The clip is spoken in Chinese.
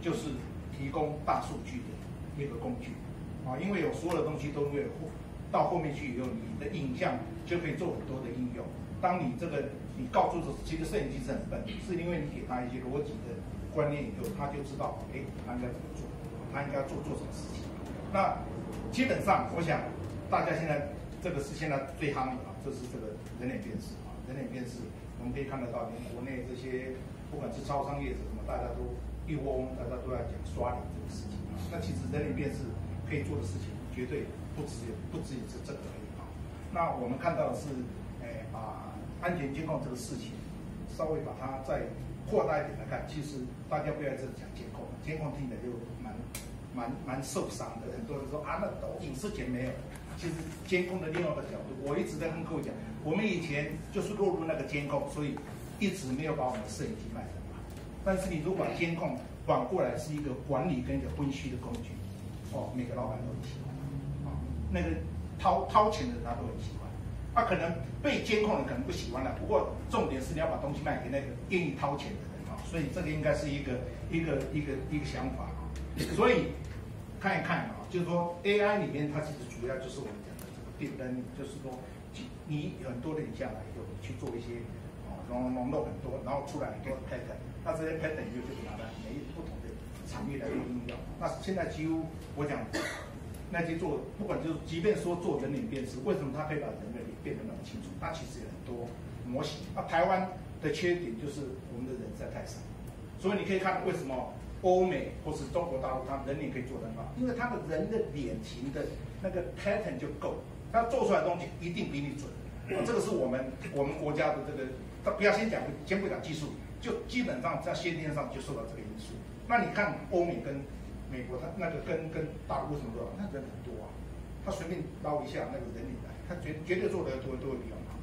就是提供大数据的一个工具啊，因为有所有的东西都会后到后面去以后，你的影像就可以做很多的应用。当你这个你告诉的，其实摄影机是很笨，是因为你给他一些逻辑的观念以后，他就知道，哎，他应该怎么做，他应该做做什么事情。那基本上，我想大家现在这个是现在最夯的啊，就是这个人脸辨识啊，人脸辨识，我们可以看得到，连国内这些不管是超商业者什么，大家都一窝蜂，大家都在讲刷脸这个事情啊。那其实人脸辨识可以做的事情，绝对不只有不只是这个而已啊。那我们看到的是，哎，把安全监控这个事情，稍微把它再扩大一点来看，其实大家不要在这讲监控，监控听起来就蛮蛮蛮受伤的。很多人说啊，那都影视权没有。其实监控的另外一个角度，我一直在跟客户讲，我们以前就是落入那个监控，所以一直没有把我们的摄影机卖出来。但是你如果把监控反过来是一个管理跟一个分析的工具，哦，每个老板都很喜欢啊，那个掏掏钱的他都很喜欢。他可能被监控的可能不喜欢了，不过重点是你要把东西卖给那个愿意掏钱的人啊，所以这个应该是一个一个一个一个想法啊。所以看一看啊，就是说 AI 里面它其实主要就是我们讲的这个 deep learning，就是说你很多的影像来以后，你去做一些哦融融入很多，然后出来很多 pattern，那这些 pattern 就就拿来每一不同的产业来应用。那现在几乎我讲。那些做不管就是，即便说做人脸辨识，为什么它可以把人的脸变得那么清楚？它其实有很多模型。那台湾的缺点就是我们的人实在太少，所以你可以看为什么欧美或是中国大陆，它人脸可以做得很好，因为它的人的脸型的那个 pattern 就够，它做出来的东西一定比你准。这个是我们我们国家的这个，他不要先讲，先不讲技术，就基本上在先天上就受到这个因素。那你看欧美跟。美国他那个跟跟大陆什么的，那人很多啊，他随便捞一下那个人里来，他绝绝对做的都都会比较好。